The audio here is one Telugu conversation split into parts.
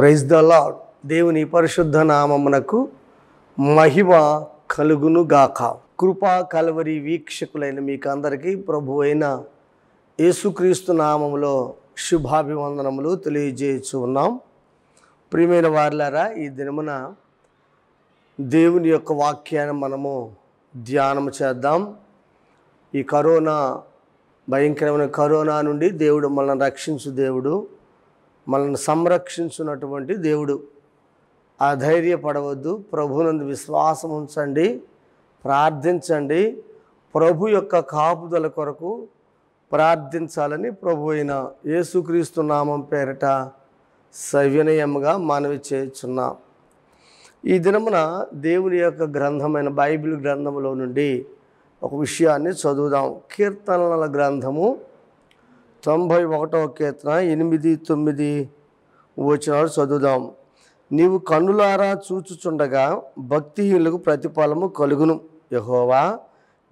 ప్రైజ్ ద లాడ్ దేవుని పరిశుద్ధ నామమునకు మహిమ కలుగును గాక. కృపా కలవరి వీక్షకులైన మీకు అందరికీ ప్రభు అయిన యేసుక్రీస్తు నామములో శుభాభివందనములు తెలియజేయచ్చు ఉన్నాం. ప్రియమైన వారులారా ఈ దినమున దేవుని యొక్క వాక్యాన్ని మనము ధ్యానం చేద్దాం. ఈ కరోనా భయంకరమైన కరోనా నుండి దేవుడు మనల్ని రక్షించు దేవుడు. మనల్ని సంరక్షించున్నటువంటి దేవుడు. అధైర్యపడవద్దు. ప్రభునందు విశ్వాసం ఉంచండి. ప్రార్థించండి. ప్రభు యొక్క కాపుదల కొరకు ప్రార్థించాలని ప్రభు అయిన యేసుక్రీస్తు నామం పేరట సవినయముగా మనవి చేస్తున్నాం ఈ దినమున దేవుని యొక్క గ్రంథమైన బైబిల్ గ్రంథములో నుండి ఒక విషయాన్ని చదువుదాం. కీర్తనల గ్రంథము తొంభై ఒకటవ కీర్తన ఎనిమిది తొమ్మిది వచనాలు చదువుదాం. నీవు కన్నులారా చూచుచుండగా భక్తిహీనులకు ప్రతిఫలము కలుగును. యహోవా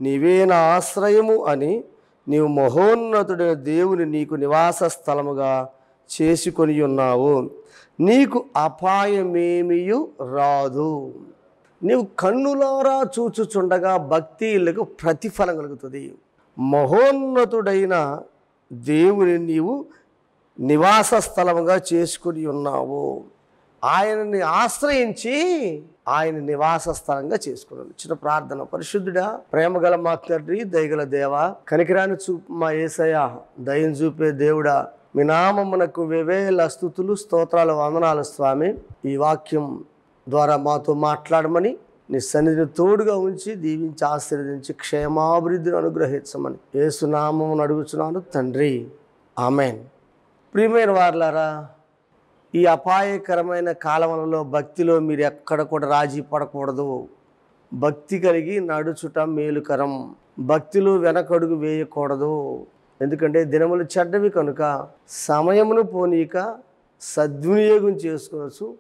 నీవే నా ఆశ్రయము అని నీవు మహోన్నతుడైన దేవుని నీకు నివాస స్థలముగా చేసుకొని ఉన్నావు. నీకు అపాయమేమియు రాదు. నీవు కన్నులారా చూచుచుండగా భక్తిలకు ప్రతిఫలం కలుగుతుంది. మహోన్నతుడైన దేవుని నీవు నివాస స్థలముగా చేసుకుని ఉన్నావు. ఆయనని ఆశ్రయించి ఆయన నివాస స్థలంగా చేసుకున్నాను చిన్న ప్రార్థన. పరిశుద్ధుడా ప్రేమగల మా తండ్రి దయగల దేవ కనికిరాని చూపు మా ఏసయ దయం చూపే దేవుడా మీ నామమునకు వివేల స్థుతులు స్తోత్రాలు వందనాలు స్వామి. ఈ వాక్యం ద్వారా మాతో మాట్లాడమని నీ సన్నిధిని తోడుగా ఉంచి దీవించి ఆశీర్వదించి క్షేమాభివృద్ధిని అనుగ్రహించమని ఏసునామం అడుగుచున్నాను తండ్రి. ఆమెన్. ప్రియమైన వార్లారా ఈ అపాయకరమైన కాలంలో భక్తిలో మీరు ఎక్కడ కూడా రాజీ పడకూడదు. భక్తి కలిగి నడుచుట మేలుకరం. భక్తిలో వెనకడుగు వేయకూడదు. ఎందుకంటే దినములు చెడ్డవి కనుక సమయమును పోనీక సద్వినియోగం చేసుకోవచ్చు.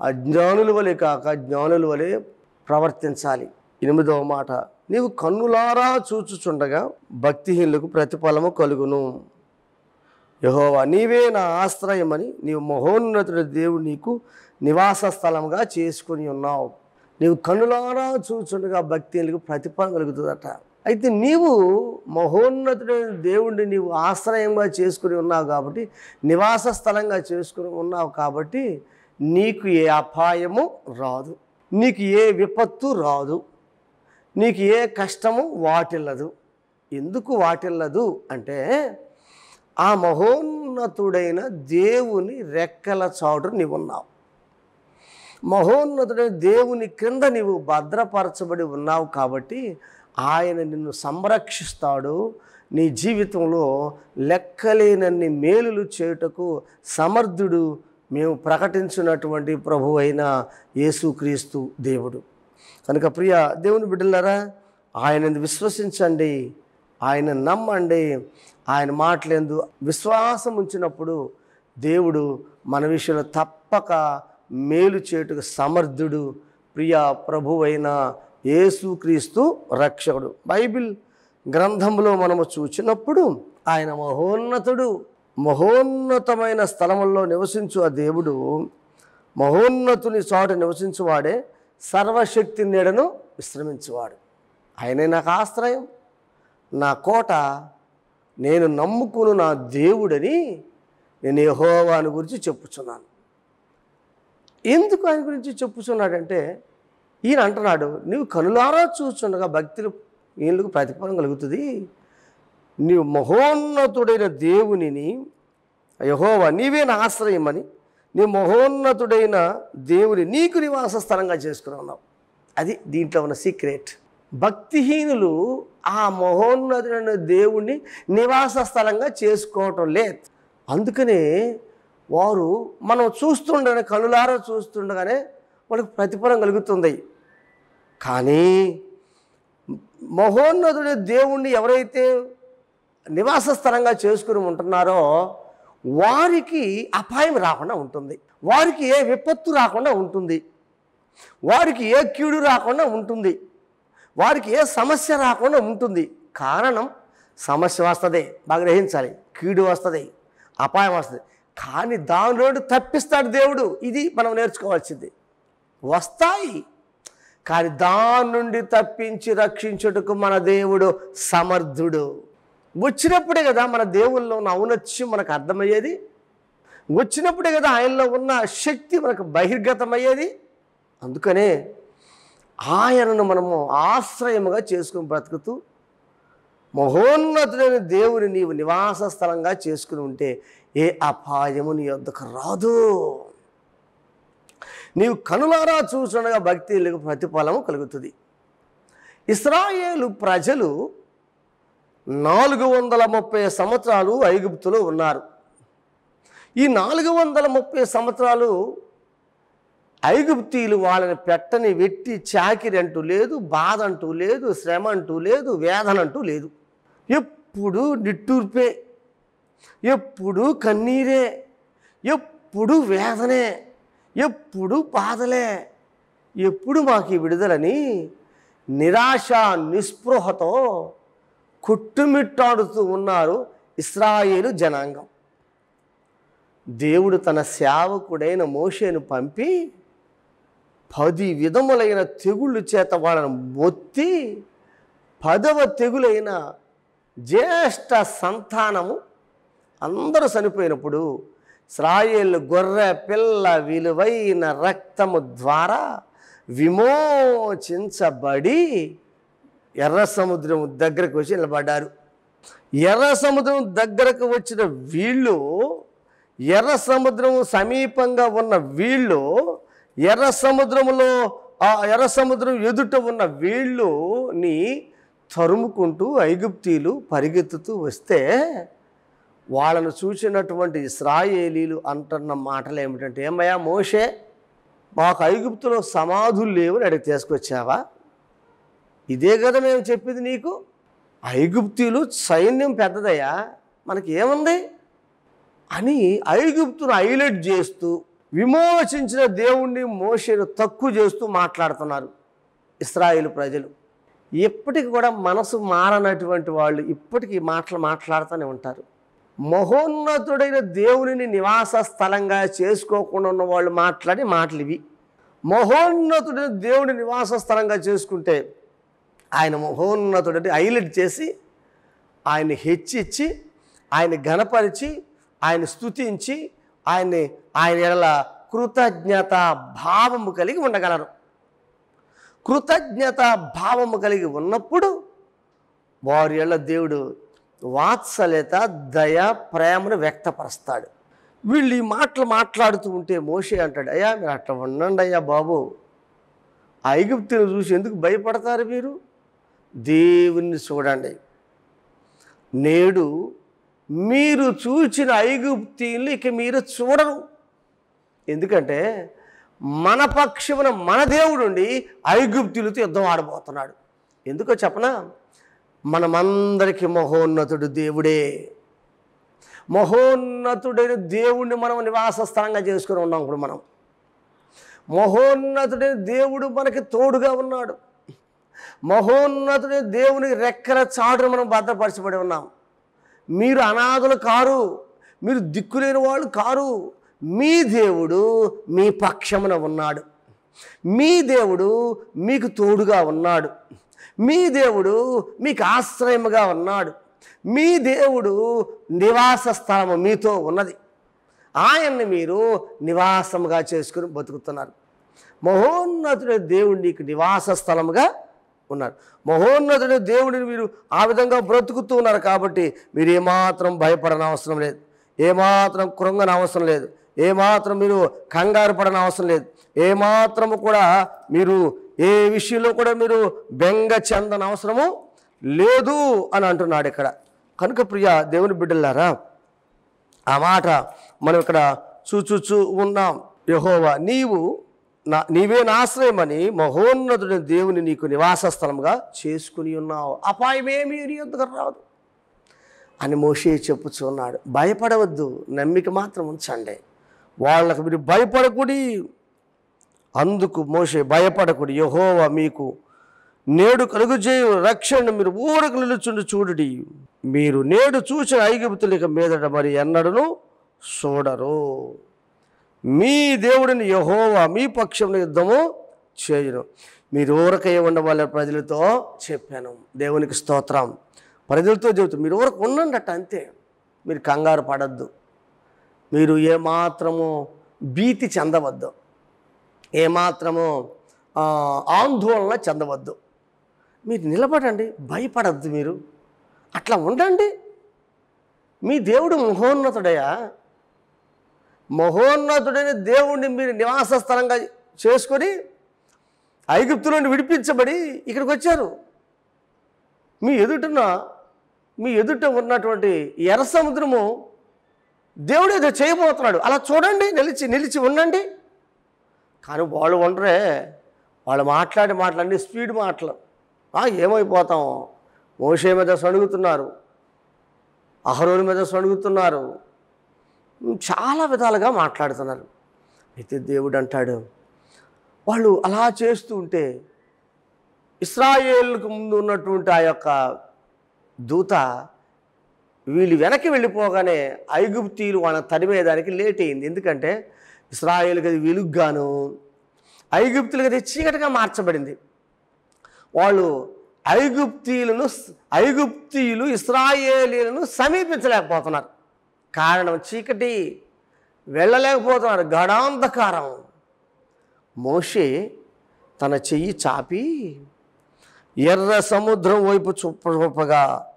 అజ్ఞానుల వలె కాక జ్ఞానుల వలె ప్రవర్తించాలి. ఎనిమిదవ మాట నీవు కన్నులారా చూచుచుండగా భక్తిహీనులకు ప్రతిఫలము కలుగును. యహోవా నీవే నా ఆశ్రయమని నీవు మహోన్నతుడి దేవుడు నీకు నివాస స్థలంగా చేసుకుని ఉన్నావు. నీవు కన్నులారా చూచుండగా భక్తిహీనులకు ప్రతిఫలం కలుగుతుందట. అయితే నీవు మహోన్నతుడైన దేవుడిని నీవు ఆశ్రయంగా చేసుకుని ఉన్నావు కాబట్టి నివాస స్థలంగా చేసుకుని ఉన్నావు కాబట్టి నీకు ఏ అపాయము రాదు. నీకు ఏ విపత్తు రాదు. నీకు ఏ కష్టము వాటిల్లదు. ఎందుకు వాటిల్లదు? అంటే ఆ మహోన్నతుడైన దేవుని రెక్కల చాటు నీవు ఉన్నావు. మహోన్నతుడైన దేవుని క్రింద నీవు భద్రపరచబడి ఉన్నావు కాబట్టి ఆయన నిన్ను సంరక్షిస్తాడు. నీ జీవితంలో లెక్కలేనన్ని మేలులు చేయుటకు సమర్థుడు మేము ప్రకటించినటువంటి ప్రభు అయిన యేసుక్రీస్తు దేవుడు. కనుక ప్రియ దేవుని బిడ్డలారా ఆయనని విశ్వసించండి ఆయన నమ్మండి ఆయన మాటలేందు విశ్వాసం ఉంచినప్పుడు దేవుడు మన విషయంలో తప్పక మేలు చేటుకు సమర్థుడు ప్రియ ప్రభువైన యేసుక్రీస్తు రక్షకుడు. బైబిల్ గ్రంథంలో మనము చూచినప్పుడు ఆయన మహోన్నతుడు. మహోన్నతమైన స్థలముల్లో నివసించు ఆ దేవుడు మహోన్నతుని చోట నివసించువాడే సర్వశక్తి నీడను విశ్రమించువాడు. ఆయనే నాకు ఆశ్రయం నా కోట నేను నమ్ముకును నా దేవుడని నేను యహోవాని గురించి చెప్పుచున్నాను. ఎందుకు ఆయన గురించి చెప్పుచున్నాడంటే ఈయన అంటున్నాడు నీవు కనులారా చూచుండగా భక్తులు వీళ్ళకు ప్రతిఫలం కలుగుతుంది. నీవు మహోన్నతుడైన దేవునిని యహోవా నీవే నా ఆశ్రయమని నీ మహోన్నతుడైన దేవుని నీకు నివాస స్థలంగా చేసుకుని ఉన్నావు. అది దీంట్లో ఉన్న సీక్రెట్. భక్తిహీనులు ఆ మహోన్నతుడైన దేవుణ్ణి నివాస స్థలంగా చేసుకోవటం లేదు. అందుకనే వారు మనం చూస్తుండగానే కనులారా చూస్తుండగానే వాళ్ళకి ప్రతిఫలం కలుగుతుంది. కానీ మహోన్నతుడి దేవుణ్ణి ఎవరైతే నివాస స్థలంగా చేసుకుని ఉంటున్నారో వారికి అపాయం రాకుండా ఉంటుంది. వారికి ఏ విపత్తు రాకుండా ఉంటుంది. వారికి ఏ కీడు రాకుండా ఉంటుంది. వారికి ఏ సమస్య రాకుండా ఉంటుంది. కారణం సమస్య వస్తుంది. బాగా గ్రహించాలి. కీడు వస్తుంది. అపాయం వస్తుంది. కానీ దాని తప్పిస్తాడు దేవుడు. ఇది మనం నేర్చుకోవాల్సింది. వస్తాయి. కానీ దాని నుండి తప్పించి రక్షించుటకు మన దేవుడు సమర్థుడు. వచ్చినప్పుడే కదా మన దేవుల్లో ఉన్న ఔనత్యం మనకు అర్థమయ్యేది. వచ్చినప్పుడే కదా ఆయనలో ఉన్న శక్తి మనకు బహిర్గతమయ్యేది. అందుకనే ఆయనను మనము ఆశ్రయముగా చేసుకుని బ్రతుకుతూ మహోన్నతుడైన దేవుని నీవు నివాస స్థలంగా చేసుకుని ఉంటే ఏ అపాయము నీ వద్దకు రాదు. నీవు కనులారా చూస్తుండగా భక్తి ప్రతిఫలము కలుగుతుంది. ఇస్రాయేలు ప్రజలు నాలుగు వందల ముప్పై సంవత్సరాలు ఐగుప్తులో ఉన్నారు. ఈ నాలుగు వందల ముప్పై సంవత్సరాలు ఐగుప్తీలు వాళ్ళని పెట్టని వెట్టి చాకిరి అంటూ లేదు బాధ అంటూ లేదు శ్రమ అంటూ లేదు వేదన అంటూ లేదు. ఎప్పుడు నిట్టూర్పే ఎప్పుడు కన్నీరే ఎప్పుడు వేదనే ఎప్పుడు బాధలే ఎప్పుడు మాకు ఈ విడుదలని నిరాశ నిస్పృహతో కొట్టుమిట్టాడుతూ ఉన్నారు ఇస్రాయేలు జనాంగం. దేవుడు తన సేవకుడైన మోషేను పంపి పది విధములైన తెగుళ్ళు చేత వాళ్ళను మొత్తి పదవ తెగులైన జ్యేష్ఠ సంతానము అందరూ చనిపోయినప్పుడు ఇస్రాయేలు గొర్రె పిల్ల విలువైన రక్తము ద్వారా విమోచించబడి ఎర్ర సముద్రం దగ్గరకు వచ్చి నిలబడ్డారు. ఎర్ర సముద్రం దగ్గరకు వచ్చిన వీళ్ళు ఎర్ర సముద్రం సమీపంగా ఉన్న వీళ్ళు ఎర్ర సముద్రములో ఆ ఎర్ర సముద్రం ఎదుట ఉన్న వీళ్ళుని తరుముకుంటూ ఐగుప్తీలు పరిగెత్తుతూ వస్తే వాళ్ళను చూసినటువంటి ఇస్రాయేలీలు అంటున్న మాటలు ఏమిటంటే ఏమయ్యా మోషే మాకు ఐగుప్తులో సమాధులు లేవు అడిగి తీసుకొచ్చావా? ఇదే కదా మేము చెప్పింది నీకు? ఐగుప్తులు సైన్యం పెద్దదయ్యా మనకి ఏముంది అని ఐగుప్తును హైలైట్ చేస్తూ విమోచించిన దేవుణ్ణి మోషేను తక్కువ చేస్తూ మాట్లాడుతున్నారు ఇస్రాయిల్ ప్రజలు. ఇప్పటికి కూడా మనసు మారనటువంటి వాళ్ళు ఇప్పటికీ మాటలు మాట్లాడుతూనే ఉంటారు. మహోన్నతుడైన దేవునిని నివాస స్థలంగా చేసుకోకుండా ఉన్న వాళ్ళు మాట్లాడే మాటలు ఇవి మహోన్నతుడైన దేవుని నివాస స్థలంగా చేసుకుంటే ఆయన మహోన్నతుడు హైలైట్ చేసి ఆయన్ని హెచ్చిచ్చి ఆయన ఘనపరిచి ఆయన స్తుతించి ఆయన్ని ఆయన ఎడల కృతజ్ఞత భావము కలిగి ఉండగలరు. కృతజ్ఞత భావము కలిగి ఉన్నప్పుడు వారి ఎళ్ళ దేవుడు వాత్సల్యత దయ ప్రేమను వ్యక్తపరుస్తాడు. వీళ్ళు ఈ మాటలు మాట్లాడుతూ ఉంటే మోషే అంటాడు అయ్యా మీరు అట్లా ఉండండి అయ్యా బాబు. ఐగుప్తుని చూసి ఎందుకు భయపడతారు మీరు? దేవుణ్ణి చూడండి. నేడు మీరు చూచిన ఐగుప్తీయులు ఇక మీరు చూడరు. ఎందుకంటే మన పక్షమున మన దేవుడుండి ఐగుప్తులతో యుద్ధం ఆడబోతున్నాడు. ఎందుకో చెప్పనా? మనమందరికీ మహోన్నతుడు దేవుడే. మహోన్నతుడైన దేవుణ్ణి మనం నివాస స్థలంగా చేసుకుని ఉన్నాం ఇప్పుడు మనం. మహోన్నతుడైన దేవుడు మనకి తోడుగా ఉన్నాడు. మహోన్నతుని దేవుని రెక్కల చాటును మనం భద్రపరచబడి ఉన్నాం. మీరు అనాథులు కారు మీరు దిక్కులేని వాళ్ళు కారు మీ దేవుడు మీ పక్షమున ఉన్నాడు. మీ దేవుడు మీకు తోడుగా ఉన్నాడు. మీ దేవుడు మీకు ఆశ్రయముగా ఉన్నాడు. మీ దేవుడు నివాస స్థలము మీతో ఉన్నది. ఆయన్ని మీరు నివాసముగా చేసుకుని బతుకుతున్నారు. మహోన్నతుడే దేవుడు నీకు నివాస స్థలముగా ఉన్నారు. మహోన్నతుడు దేవుడిని మీరు ఆ విధంగా బ్రతుకుతూ ఉన్నారు కాబట్టి మీరు ఏమాత్రం భయపడనవసరం లేదు. ఏమాత్రం కృంగన అవసరం లేదు. ఏమాత్రం మీరు కంగారు పడన అవసరం లేదు. ఏమాత్రము కూడా మీరు ఏ విషయంలో కూడా మీరు బెంగ చెందని అవసరము లేదు అని అంటున్నాడు ఇక్కడ. కనుక ప్రియ దేవుని బిడ్డలారా ఆ మాట మనం ఇక్కడ చూచుచూ ఉన్నాం. యహోవా నీవు నా నీవే నాశ్రయమని మహోన్నతుడైన దేవుని నీకు నివాస స్థలంగా చేసుకుని ఉన్నావు. అపాయమేమీ నీ రాదు అని మోషే చెప్పుచున్నాడు భయపడవద్దు నమ్మిక మాత్రం ఉంచండి. వాళ్ళకు మీరు భయపడకుడి. అందుకు మోషే భయపడకుడి. యహోవా మీకు నేడు కలుగుచేయు రక్షణ మీరు ఊరకు నిలుచుండి చూడుడి. మీరు నేడు చూసిన ఐగుప్తులు ఇక మీదట మరి ఎన్నడను చూడరు. మీ దేవుడిని యహోవా మీ పక్షంలో యుద్ధము చేయను. మీరు ఊరకై ఉండవాళ్ళ ప్రజలతో చెప్పాను. దేవునికి స్తోత్రం. ప్రజలతో చెబుతూ మీరు ఊరకు ఉండండి అట్ట అంతే. మీరు కంగారు పడద్దు. మీరు ఏమాత్రము భీతి చెందవద్దు. ఏమాత్రము ఆందోళన చెందవద్దు. మీరు నిలబడండి భయపడద్దు మీరు. అట్లా ఉండండి. మీ దేవుడు మహోన్నతుడయా మహోన్నతుడైన దేవుడిని మీరు నివాస స్థలంగా చేసుకొని ఐగుప్తు నుండి విడిపించబడి ఇక్కడికి వచ్చారు. మీ ఎదుటన మీ ఎదుట ఉన్నటువంటి ఎర్ర సముద్రము దేవుడు ఏదో చేయబోతున్నాడు. అలా చూడండి నిలిచి నిలిచి ఉండండి. కానీ వాళ్ళు ఉండరే. వాళ్ళు మాట్లాడే మాటలన్నీ స్పీడ్ మాటలు. ఏమైపోతాం? మోషే మీద సణుగుతున్నారు. అహరోని మీద సణుగుతున్నారు. చాలా విధాలుగా మాట్లాడుతున్నారు. అయితే దేవుడు అంటాడు వాళ్ళు అలా చేస్తూ ఉంటే ఇస్రాయేల్కు ముందు ఉన్నటువంటి ఆ యొక్క దూత వీళ్ళు వెనక్కి వెళ్ళిపోగానే ఐగుప్తీలు వాళ్ళ తరిమేదానికి లేట్ అయింది. ఎందుకంటే ఇస్రాయేల్కి అది వెలుగ్గాను ఐగుప్తులకి అది చీకటిగా మార్చబడింది. వాళ్ళు ఐగుప్తీయులను ఐగుప్తీయులు ఇస్రాయేలీలను సమీపించలేకపోతున్నారు. కారణం చీకటి. వెళ్ళలేకపోతున్నారు. గడాంధకారం. మోషే తన చెయ్యి చాపి ఎర్ర సముద్రం వైపు చూప చూపగా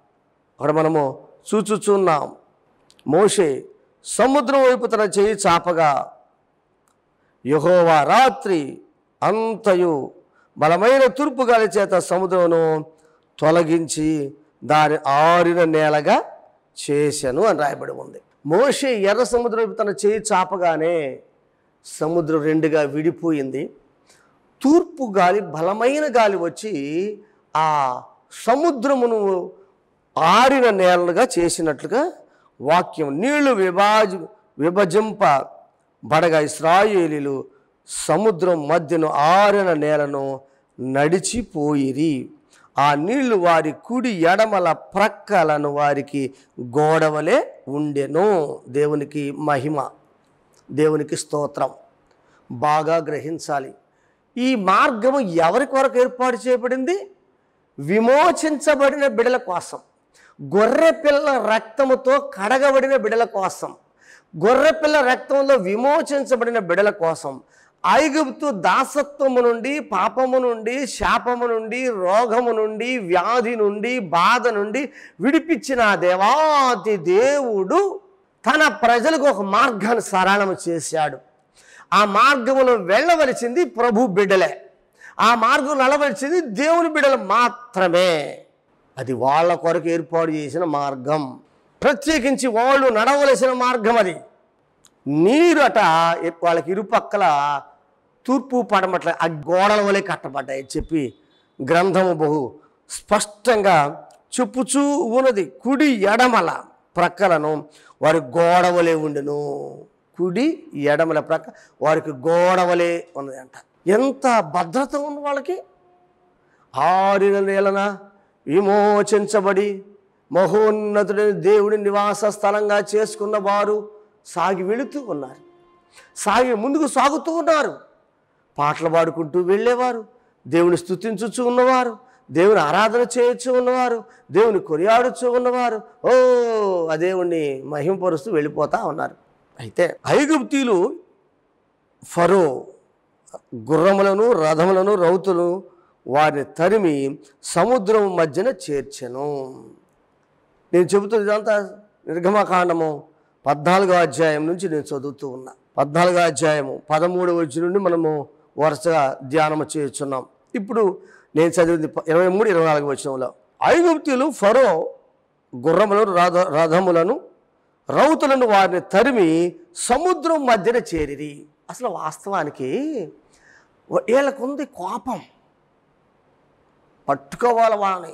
అక్కడ మనము చూచుచున్నాం. మోషే సముద్రం వైపు తన చెయ్యి చాపగా యహోవా రాత్రి అంతయు బలమైన తూర్పు గాలి చేత సముద్రమును తొలగించి దాని ఆరిన నేలగా చేశాను అని రాయబడి ఉంది. మోషే ఎర్ర సముద్రం తన చేయి చాపగానే సముద్రం రెండుగా విడిపోయింది. తూర్పు గాలి బలమైన గాలి వచ్చి ఆ సముద్రమును ఆరిన నేలలుగా చేసినట్లుగా వాక్యం. నీళ్ళు విభాజ విభజింప బడగా ఇస్రాయేలీలు సముద్రం మధ్యను ఆరిన నేలను నడిచిపోయిరి. ఆ నీళ్ళు వారి కుడి ఎడమల ప్రక్కలను వారికి గోడవలే ఉండెను. దేవునికి మహిమ దేవునికి స్తోత్రం. బాగా గ్రహించాలి. ఈ మార్గము ఎవరి కొరకు ఏర్పాటు చేయబడింది? విమోచించబడిన బిడల కోసం. గొర్రెపిల్ల రక్తముతో కడగబడిన బిడల కోసం. గొర్రె పిల్ల రక్తంలో విమోచించబడిన బిడల కోసం. ఐగుప్తు దాసత్వము నుండి పాపము నుండి శాపము నుండి రోగము నుండి వ్యాధి నుండి బాధ నుండి విడిపించిన దేవాతి దేవుడు తన ప్రజలకు ఒక మార్గాన్ని సరళము చేశాడు. ఆ మార్గములో వెళ్ళవలసింది ప్రభు బిడ్డలే. ఆ మార్గం నడవలసింది దేవుని బిడ్డలు మాత్రమే. అది వాళ్ళ కొరకు ఏర్పాటు చేసిన మార్గం. ప్రత్యేకించి వాళ్ళు నడవలసిన మార్గం అది. నీరట వాళ్ళకి ఇరుపక్కల తూర్పు పడమట్ల ఆ గోడల వలె కట్టబడ్డాయి చెప్పి గ్రంథము బహు స్పష్టంగా చెప్పుచూ ఉన్నది. కుడి ఎడమల ప్రక్కలను వారి గోడవలే ఉండెను. కుడి ఎడమల ప్రక్క వారికి గోడవలే ఉన్నది అంట ఎంత భద్రత ఉంది వాళ్ళకి. ఆరిన నేలన విమోచించబడి మహోన్నతుడైన దేవుడి నివాస స్థలంగా చేసుకున్న వారు సాగి వెళుతూ ఉన్నారు. సాగి ముందుకు సాగుతూ ఉన్నారు. పాటలు పాడుకుంటూ వెళ్ళేవారు. దేవుని స్తుతించుచూ ఉన్నవారు. దేవుని ఆరాధన చేయొచ్చు ఉన్నవారు. దేవుని కొనియాడుచు ఉన్నవారు. ఓ ఆ దేవుణ్ణి మహింపరుస్తూ వెళ్ళిపోతా ఉన్నారు. అయితే ఐగుప్తీలు ఫరో గుర్రములను రథములను రౌతులను వారిని తరిమి సముద్రం మధ్యన చేర్చెను. నేను చెబుతున్న ఇదంతా నిర్గమకాండము పద్నాలుగో అధ్యాయం నుంచి నేను చదువుతూ ఉన్నా. పద్నాలుగో అధ్యాయము పదమూడవ వచ్చి నుండి మనము వరుసగా ధ్యానం చేస్తున్నాం ఇప్పుడు నేను చదివింది ఇరవై మూడు ఇరవై నాలుగు వచ్చినంలో ఐగుప్తులు ఫరో గుర్రములను రథ రథములను రౌతులను వారిని తరిమి సముద్రం మధ్యన చేరిరి. అసలు వాస్తవానికి వీళ్ళకుంది కోపం. పట్టుకోవాలి వాళ్ళని.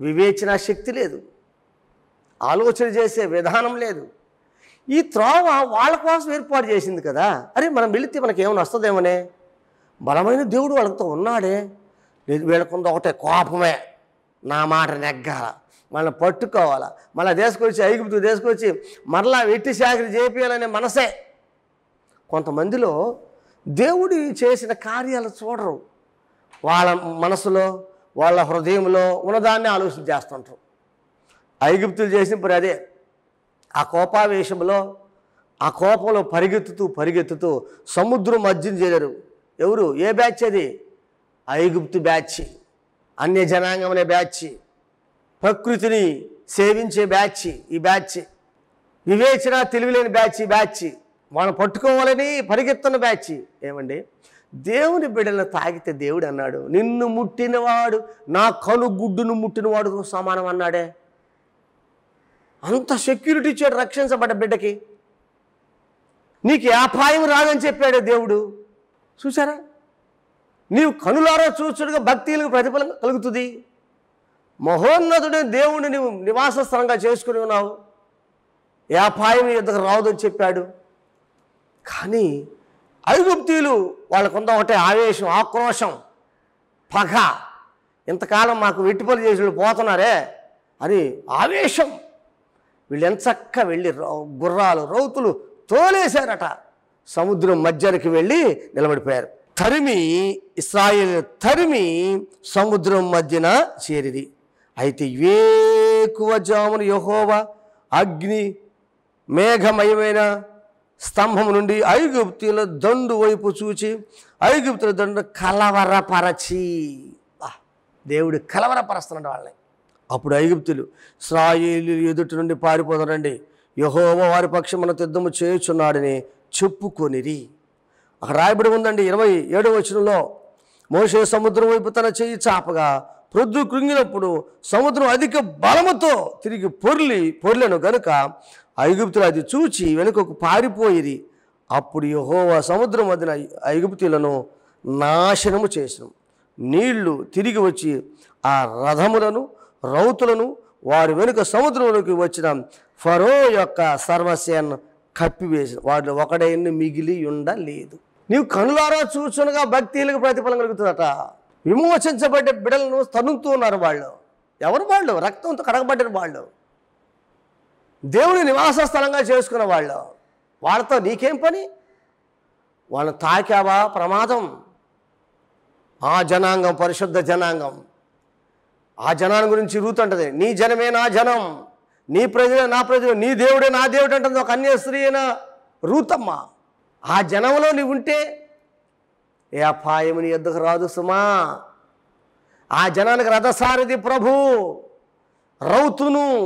వివేచన శక్తి లేదు. ఆలోచన చేసే విధానం లేదు. ఈ త్రోవ వాళ్ళ కోసం ఏర్పాటు చేసింది కదా. అరే మనం వెళితే మనకి ఏమైనా వస్తుందేమోనే బలమైన దేవుడు వాళ్ళతో ఉన్నాడే. లేదు వీళ్ళకుంది ఒకటే కోపమే. నా మాట నెగ్గాల. మనం పట్టుకోవాలా. మళ్ళీ తీసుకొచ్చి ఐగుప్తు తీసుకొచ్చి మరలా వెట్టి సాగిరి చేపియాలనే మనసే. కొంతమందిలో దేవుడి చేసిన కార్యాలు చూడరు. వాళ్ళ మనసులో వాళ్ళ హృదయంలో ఉన్నదాన్ని ఆలోచన చేస్తుంటారు. ఐగుప్తులు చేసినప్పుడు అదే. ఆ కోపావేశంలో ఆ కోపంలో పరిగెత్తుతూ పరిగెత్తుతూ సముద్రం మధ్యం చేరారు. ఎవరు? ఏ బ్యాచ్ అది? ఐగుప్తు బ్యాచ్ అన్య జనాంగం అనే బ్యాచ్ ప్రకృతిని సేవించే బ్యాచ్ ఈ బ్యాచ్ వివేచన తెలివిలేని బ్యాచ్ ఈ బ్యాచ్ మనం పట్టుకోవాలని పరిగెత్తున్న బ్యాచ్. ఏమండి? దేవుని బిడ్డలను తాగితే దేవుడు అన్నాడు నిన్ను ముట్టినవాడు నా కనుగుడ్డును ముట్టినవాడు సమానం అన్నాడే. అంత సెక్యూరిటీ ఇచ్చాడు రక్షించబడ్డ బిడ్డకి. నీకు యాపాయం అపాయం రాదని చెప్పాడు దేవుడు. చూసారా నీవు కనులారా చూచుడుగా భక్తులకు ప్రతిఫలం కలుగుతుంది. మహోన్నతుడి దేవుడిని నీవు నివాస స్థలంగా చేసుకుని ఉన్నావు. ఏ అపాయం రావుదని చెప్పాడు. కానీ ఐగుప్తీలు వాళ్ళకుంద ఒకటే ఆవేశం ఆక్రోశం పగ. ఇంతకాలం మాకు వెట్టిపని చేసి పోతున్నారే. అని ఆవేశం. వీళ్ళు ఎంచక్క వెళ్ళి రౌ- గుర్రాలు రౌతులు తోలేశారట. సముద్రం మధ్యకి వెళ్ళి నిలబడిపోయారు. తరిమి ఇస్రాయిల్ తరిమి సముద్రం మధ్యన చేరిది అయితే వేకువ జామున యహోవా అగ్ని మేఘమయమైన స్తంభం నుండి ఐగుప్తుల దండు వైపు చూచి ఐగుప్తుల దండు కలవరపరచి. దేవుడు కలవరపరుస్తున్నాడు వాళ్ళని. అప్పుడు ఐగుప్తులు స్రాయిలు ఎదుటి నుండి పారిపోదరండి యహోవ వారి పక్షమున యుద్ధము చేయుచున్నాడని చెప్పుకొనిరి. అక్కడ రాయబడి ఉందండి ఇరవై ఏడవ వచనంలో మోసే సముద్రం వైపు తన చేయి చాపగా ప్రొద్దు కృంగినప్పుడు సముద్రం అధిక బలముతో తిరిగి పొర్లి పొర్లెను గనుక ఐగుప్తులు అది చూచి వెనుకకు పారిపోయిరి. అప్పుడు యహోవా సముద్రం వదిన ఐగుప్తులను నాశనము చేసిన. నీళ్ళు తిరిగి వచ్చి ఆ రథములను రౌతులను వారి వెనుక సముద్రంలోకి వచ్చిన ఫరో యొక్క సర్వస్యాన్ని కప్పివేసి వాటిలో ఒకడైన మిగిలి ఉండలేదు. నీవు కనులారా చూచునగా భక్తిలకు ప్రతిఫలం కలుగుతుందట. విమోచించబడ్డ బిడలను తన్నుతూ ఉన్నారు వాళ్ళు. ఎవరు వాళ్ళు? రక్తంతో కడగబడ్డారు వాళ్ళు. దేవుని నివాస స్థలంగా చేసుకున్న వాళ్ళు. వాళ్ళతో నీకేం పని? వాళ్ళని తాకావా ప్రమాదం? ఆ జనాంగం పరిశుద్ధ జనాంగం. ఆ జనాన్ని గురించి రూత్ అంటది. నీ జనమే నా జనం. నీ ప్రజలే నా ప్రజలు. నీ దేవుడే నా దేవుడు అంటుంది ఒక అన్య స్త్రీ అయిన రూతమ్మ. ఆ జనంలో నీవు ఉంటే ఏ అపాయం నీ ఎద్దుకు రాదు సుమా? ఆ జనానికి రథసారథి ప్రభు. రౌతును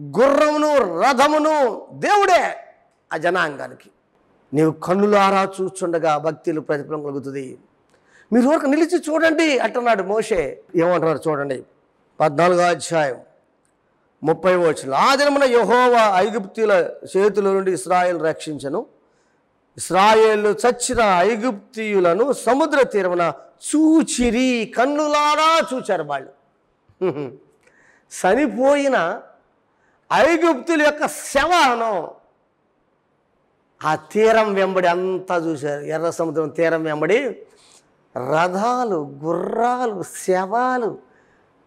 గుర్రమును రథమును దేవుడే ఆ జనాంగానికి. నీవు కన్నులారా చూచుండగా భక్తులు ప్రతిఫలం కలుగుతుంది. మీరు వరకు నిలిచి చూడండి అంటున్నాడు మోషే. ఏమంటున్నారు చూడండి. పద్నాలుగో అధ్యాయం ముప్పై వచ్చిన ఆ దినమున యహోవా ఐగుప్తుల చేతుల నుండి ఇస్రాయేల్ రక్షించను. ఇస్రాయేలు చచ్చిన ఐగుప్తియులను సముద్ర తీరమున చూచిరి కన్నులారా చూచారు వాళ్ళు. చనిపోయిన ఐగుప్తుల యొక్క శవానం ఆ తీరం వెంబడి అంతా చూశారు. ఎర్ర సముద్రం తీరం వెంబడి రథాలు గుర్రాలు శవాలు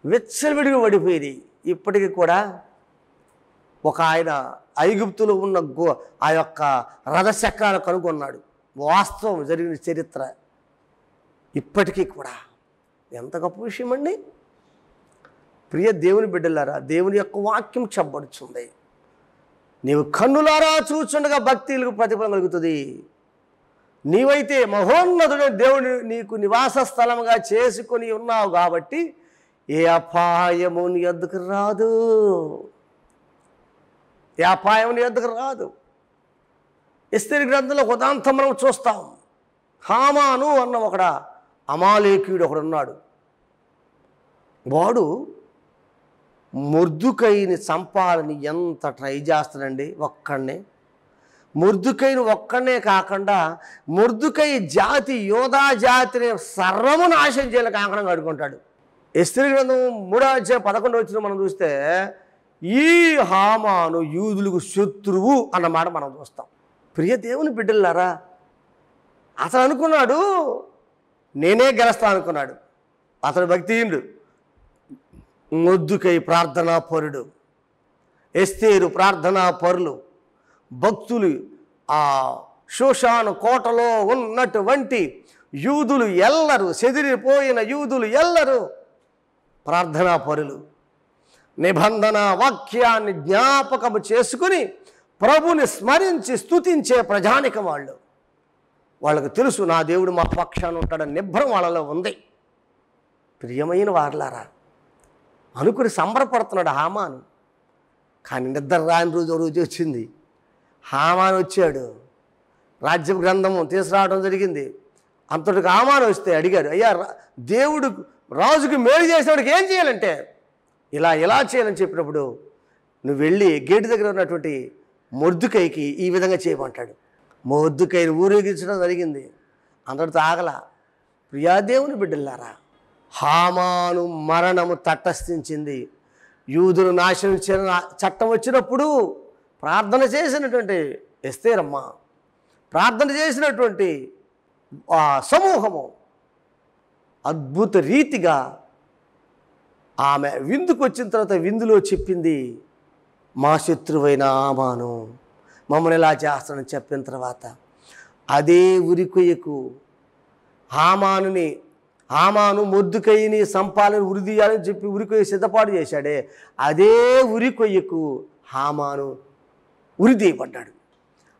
విచ్చలవిడిగా పడిపోయి ఇప్పటికీ కూడా ఒక ఆయన ఐగుప్తులో ఉన్న గో ఆ యొక్క రథచక్రాలు కనుగొన్నాడు. వాస్తవం జరిగిన చరిత్ర. ఇప్పటికీ కూడా ఎంత గొప్ప విషయం అండి? ప్రియ దేవుని బిడ్డలారా దేవుని యొక్క వాక్యం చెప్పబడుచుంది. నీవు కన్నులారా చూచుండగా భక్తులకు ప్రతిఫలం కలుగుతుంది. నీవైతే మహోన్నతుడు దేవుని నీకు నివాస స్థలంగా చేసుకొని ఉన్నావు కాబట్టి ఏ అపాయము నీ ఎద్దుకు రాదు. ఏ అపాయం నీ ఎద్దుకు రాదు. ఇస్త్రీ గ్రంథంలో ఉదాంతం మనం చూస్తాం. హామాను అన్న ఒకడ అమాలేకీయుడు ఒకడున్నాడు వాడు ముర్దుకైని చంపాలని ఎంత ట్రై చేస్తాడండి ఒక్కడనే. ముర్దుకైని ఒక్కడనే కాకుండా ముర్దుకై జాతి యోధా జాతిని సర్వము నాశనం చేయాలని కాకుండా అడుకుంటాడు ఎస్త్రీ గ్రంథం మూడో అధ్యాయం పదకొండు వచ్చిన మనం చూస్తే ఈ హామాను యూదులకు శత్రువు అన్నమాట మనం చూస్తాం. ప్రియ దేవుని బిడ్డలారా అతను అనుకున్నాడు నేనే గెలుస్తా అనుకున్నాడు. అతడు భక్తిహీనుడు. మొద్దుకై ప్రార్థనా పరుడు. ఎస్తేరు ప్రార్థనా పరులు. భక్తులు ఆ శోషాను కోటలో ఉన్నటువంటి యూదులు ఎల్లరు చెదిరిపోయిన యూదులు ఎల్లరు ప్రార్థనా పరులు. నిబంధన వాక్యాన్ని జ్ఞాపకము చేసుకుని ప్రభుని స్మరించి స్తుతించే ప్రజానిక వాళ్ళు. వాళ్ళకు తెలుసు నా దేవుడు మా పక్షాన ఉంటాడని నిభ్రం వాళ్ళలో ఉంది. ప్రియమైన వార్లారా అనుకుని సంబరపడుతున్నాడు హామాను. కానీ నిద్ర రాని రోజు రోజు వచ్చింది. హామాను వచ్చాడు. రాజ్య గ్రంథము తీసుకురావడం జరిగింది. అంతటికి హామాను వస్తే అడిగాడు అయ్యా రా- దేవుడు రాజుకి మేలు చేసేవాడికి ఏం చేయాలంటే ఇలా ఇలా చేయాలని చెప్పినప్పుడు నువ్వు వెళ్ళి గేటు దగ్గర ఉన్నటువంటి మొద్దుకైకి ఈ విధంగా చేయమంటాడు. మొద్దుకైని ఊరేగించడం జరిగింది. అందరితో ఆగల ప్రియాదేవుని బిడ్డలారా హామాను మరణము తటస్థించింది. యూదులు నాశనం చేయని చట్టం వచ్చినప్పుడు ప్రార్థన చేసినటువంటి ఎస్తేరమ్మ ప్రార్థన చేసినటువంటి సమూహము అద్భుత రీతిగా ఆమె విందుకు వచ్చిన తర్వాత విందులో చెప్పింది మా శత్రువైన ఆమాను మమ్మల్ని ఇలా చేస్తానని చెప్పిన తర్వాత అదే ఉరికొయ్యకు హామానుని హామాను మొద్దుకయ్యని సంపాలని ఉరిదీయాలని చెప్పి ఉరికొయ్య సిద్ధపాటు చేశాడే అదే ఉరికొయ్యకు హామాను ఉరిదీయబడ్డాడు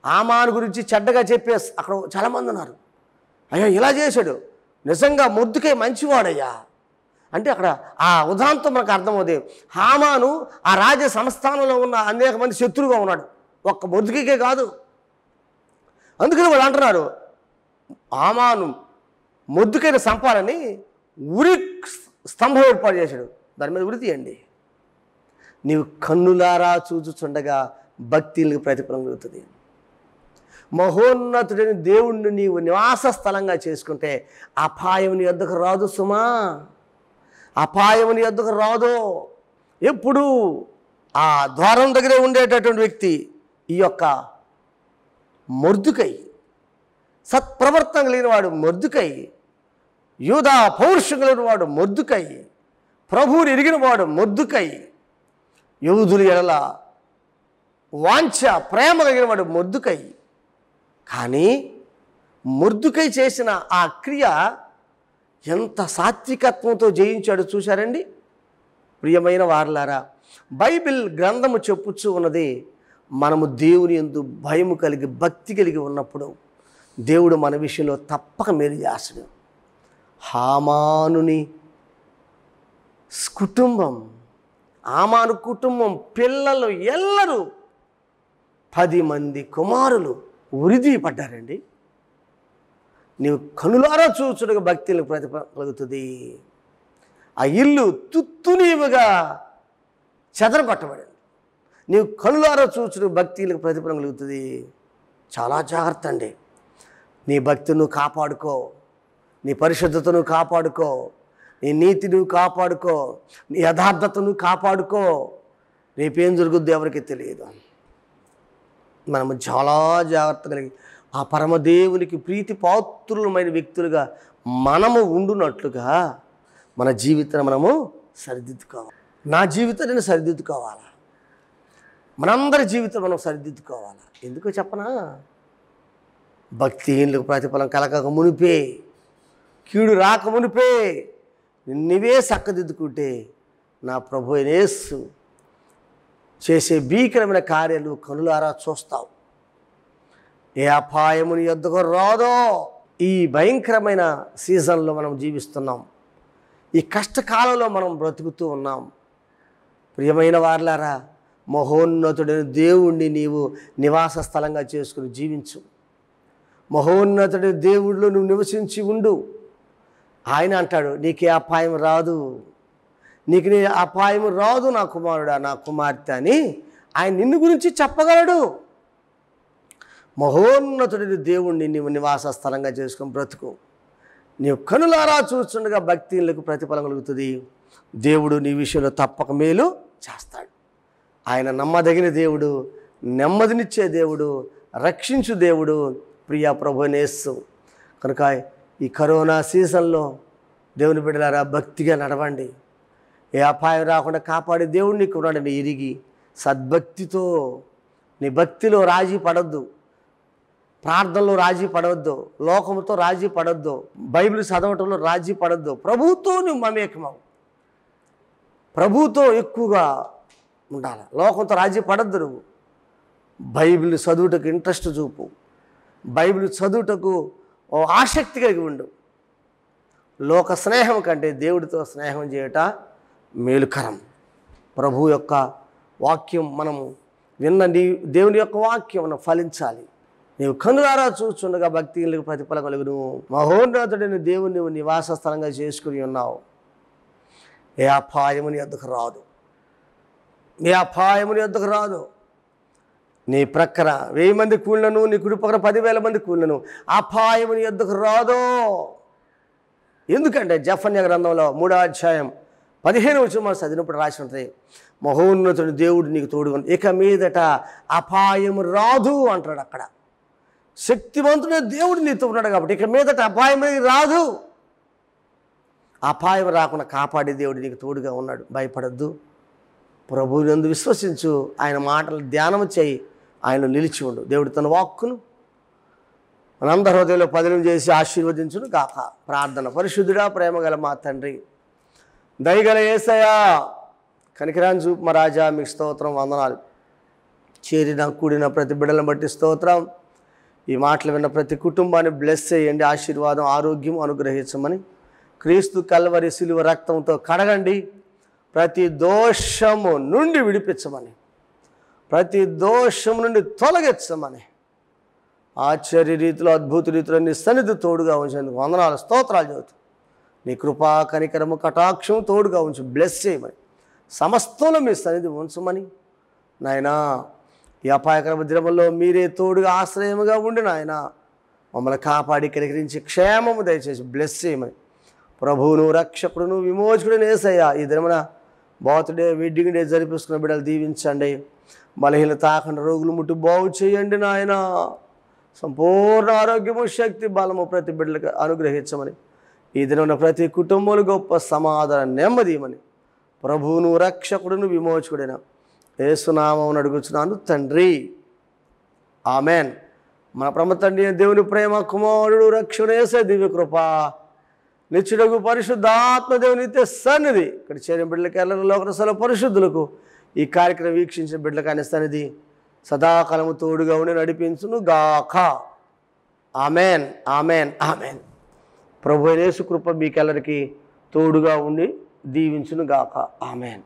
ఆమాను గురించి చెడ్డగా చెప్పే అక్కడ చాలామంది ఉన్నారు. అయ్యా ఇలా చేశాడు. నిజంగా మొద్దుకే మంచివాడయ్యా. అంటే అక్కడ ఆ ఉదాంతం మనకు అర్థమవుతుంది. హామాను ఆ రాజ్య సంస్థానంలో ఉన్న అనేక మంది శత్రువుగా ఉన్నాడు. ఒక్క మొద్దుకే కాదు. అందుకని వాళ్ళు అంటున్నారు హామాను మొద్దుకైన సంపాలని ఉరి స్తంభం ఏర్పాటు చేశాడు. దాని మీద ఉరి తీయండి. నీవు కన్నులారా చూచుచుండగా భక్తిలకు ప్రతిఫలం కలుగుతుంది. మహోన్నతుడైన దేవుణ్ణి నీవు నివాస స్థలంగా చేసుకుంటే అపాయం నీ వద్దకు రాదు సుమా. అపాయం నీ వద్దకు రాదు. ఎప్పుడు ఆ ద్వారం దగ్గరే ఉండేటటువంటి వ్యక్తి ఈ యొక్క మొర్దుకై సత్ప్రవర్తన కలిగిన వాడు మొర్దుకై యూదా పౌరుషం కలిగిన వాడు మొర్దుకై ప్రభువుని ఎరిగిన వాడు మొద్దుకై యూదులు ఎడల వాంఛ ప్రేమ కలిగిన వాడు మొద్దుకై కానీ ముర్దుకై చేసిన ఆ క్రియ ఎంత సాత్వికత్వంతో జయించాడు చూశారండి? ప్రియమైన వారలారా బైబిల్ గ్రంథము చెప్పుచ్చు ఉన్నది మనము దేవుని ఎందు భయము కలిగి భక్తి కలిగి ఉన్నప్పుడు దేవుడు మన విషయంలో తప్పక మేలు చేస్తాడు. హామానుని కుటుంబం ఆమాను కుటుంబం పిల్లలు ఎల్లరూ పది మంది కుమారులు ఉరిది పడ్డారండి నీవు కనులారా చూచుడుగా భక్తులకు ప్రతిఫలం కలుగుతుంది ఆ ఇల్లు తుత్తునీవుగా చెదరగొట్టబడింది. నీవు కనులారా చూచుడు భక్తులకు ప్రతిఫలం కలుగుతుంది. చాలా జాగ్రత్త అండి. నీ భక్తిని కాపాడుకో. నీ పరిశుద్ధతను కాపాడుకో. నీ నీతిని కాపాడుకో. నీ యథార్థతను కాపాడుకో. రేపేం జరుగుద్ది ఎవరికి తెలియదు. మనము చాలా జాగ్రత్త కలిగి ఆ పరమదేవునికి ప్రీతి పాత్రులమైన వ్యక్తులుగా మనము ఉండునట్లుగా మన జీవితాన్ని మనము సరిదిద్దుకోవాలి. నా జీవితం నేను సరిదిద్దుకోవాలా? మనందరి జీవితం మనం సరిదిద్దుకోవాలా? ఎందుకో చెప్పనా? భక్తిహీనులకు ప్రతిఫలం కలగక మునిపే కీడు రాక మునిపే నువ్వే చక్కదిద్దుకుంటే నా ప్రభు అయిన చేసే భీకరమైన కార్యాలు కనులారా చూస్తావు. ఏ అపాయముని ఎద్దుకు రాదో ఈ భయంకరమైన సీజన్లో మనం జీవిస్తున్నాం. ఈ కష్టకాలంలో మనం బ్రతుకుతూ ఉన్నాం. ప్రియమైన వార్లారా మహోన్నతుడైన దేవుణ్ణి నీవు నివాస స్థలంగా చేసుకుని జీవించు. మహోన్నతుడి దేవుడిలో నువ్వు నివసించి ఉండు. ఆయన అంటాడు నీకే అపాయం రాదు. నీకు నీ అపాయం రాదు నా కుమారుడా నా కుమార్తె అని ఆయన నిన్ను గురించి చెప్పగలడు. మహోన్నతుడి దేవుణ్ణి నీవు నివాస స్థలంగా చేసుకొని బ్రతుకు. నీవు కనులారా చూస్తుండగా భక్తిలకు ప్రతిఫలం కలుగుతుంది. దేవుడు నీ విషయంలో తప్పక మేలు చేస్తాడు. ఆయన నమ్మదగిన దేవుడు నెమ్మదినిచ్చే దేవుడు రక్షించు దేవుడు ప్రియా ప్రభునేస్తు కనుక ఈ కరోనా సీజన్లో దేవుని బిడ్డలారా భక్తిగా నడవండి. ఏ అపాయం రాకుండా కాపాడే దేవుడు నీకు ఉన్నాడని ఎరిగి సద్భక్తితో నీ భక్తిలో రాజీ పడొద్దు. ప్రార్థనలో రాజీ పడవద్దు లోకంతో రాజీ పడొద్దు. బైబిల్ చదవటంలో రాజీ పడొద్దు. ప్రభుతో నువ్వు మమేకమవు. ప్రభుతో ఎక్కువగా ఉండాలి. లోకంతో రాజీ పడద్దు నువ్వు. బైబిల్ చదువుటకు ఇంట్రెస్ట్ చూపు. బైబిల్ చదువుటకు ఓ ఆసక్తి కలిగి ఉండు. లోక స్నేహం కంటే దేవుడితో స్నేహం చేయట మేలుకరం. ప్రభు యొక్క వాక్యం మనము విన్న నీ దేవుని యొక్క వాక్యం మనం ఫలించాలి. నీవు కనులారా చూచుండగా భక్తిలకు ప్రతిఫలం కలుగును. మహోన్నతుడిని దేవుని నువ్వు నివాస స్థలంగా చేసుకుని ఉన్నావు. ఏ అపాయముని ఎద్దుకు రాదు. నీ అపాయముని ఎద్దుకు రాదు. నీ ప్రక్కన వెయ్యి మంది కూలినను నీ కుడి పక్కన పదివేల మంది కూలినను అపాయముని ఎద్దుకు రాదో. ఎందుకంటే జఫన్య గ్రంథంలో మూడో అధ్యాయం పదిహేను వచ్చిన మనం చదివినప్పుడు రాసి ఉంటుంది మహోన్నతుని దేవుడు నీకు తోడుగా ఇక మీదట అపాయం రాదు అంటాడు అక్కడ. శక్తివంతుడే దేవుడు నీతో ఉన్నాడు కాబట్టి ఇక మీదట అపాయం రాదు. అపాయం రాకుండా కాపాడే దేవుడు నీకు తోడుగా ఉన్నాడు. భయపడద్దు. ప్రభువుని ఎందు విశ్వసించు. ఆయన మాటలు ధ్యానం చేయి. ఆయన నిలిచి ఉండు. దేవుడు తన వాక్కును మనందరి హృదయంలో పదనం చేసి ఆశీర్వదించును కాక ప్రార్థన పరిశుద్ధుడా ప్రేమగల మా తండ్రి. దయగల ఏసయా కనికరాన్ చూపు మా రాజా మీకు స్తోత్రం వందనాలు. చేరిన కూడిన ప్రతి బిడ్డలను బట్టి స్తోత్రం. ఈ మాటలు విన్న ప్రతి కుటుంబాన్ని బ్లెస్ చేయండి ఆశీర్వాదం ఆరోగ్యం అనుగ్రహించమని. క్రీస్తు కల్వరి సిలువ రక్తంతో కడగండి. ప్రతి దోషము నుండి విడిపించమని. ప్రతి దోషము నుండి తొలగించమని. ఆశ్చర్య రీతిలో అద్భుత రీతిలో నీ సన్నిధి తోడుగా ఉంచేందుకు వందనాలు స్తోత్రాలు చదువుతూ నీ కృపా కనికరము కటాక్షం తోడుగా ఉంచు. బ్లెస్ చేయమని. సమస్తంలో మీ సన్నిధి ఉంచమని. నాయనా ఈ అపాయకర ద్రమంలో మీరే తోడుగా ఆశ్రయముగా ఉండి నాయన. మమ్మల్ని కాపాడి కనికరించి క్షేమము దయచేసి బ్లెస్ చేయమని. ప్రభువును రక్షకుడును విమోచకుడు నేసయ్యా ఈ దినమున బాతుడే వెడ్డింగ్ డే జరిపిస్తున్న బిడ్డలు దీవించండి. బలహీన తాకుండా రోగులు ముట్టు బాగు చేయండి నాయన. సంపూర్ణ ఆరోగ్యము శక్తి బలము ప్రతి బిడ్డలకు అనుగ్రహించమని. ఈ ఉన్న ప్రతి కుటుంబంలో గొప్ప సమాధానం నెమ్మదిమని ప్రభువును రక్షకుడును విమోచకుడైన ఏసునామం అడుగుచున్నాను తండ్రి. ఆమెన్. మన ప్రమ తండ్రి దేవుని ప్రేమ కుమారుడు రక్షణేసే దివ్య కృప నిత్యుడకు పరిశుద్ధాత్మ దేవుని సన్నిధి. ఇక్కడ చేరిన బిడ్డలకి ఎల్లరి లోకరసల పరిశుద్ధులకు ఈ కార్యక్రమం వీక్షించిన బిడ్డలకు అనే సన్నిధి సదాకాలము తోడుగా ఉండి నడిపించును గాక ఆమెన్. ఆమెన్. ఆమెన్. ప్రభు యేసు కృప మీకెల్లరికి తోడుగా ఉండి దీవించును గాక ఆమెన్.